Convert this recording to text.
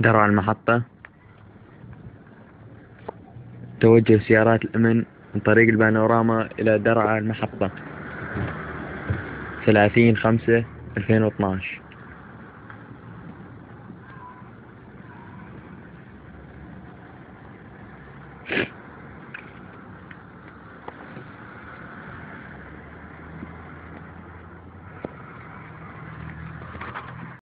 درع المحطة. توجه سيارات الأمن من طريق البانوراما إلى درع المحطة. ثلاثين خمسة ألفين واثناش.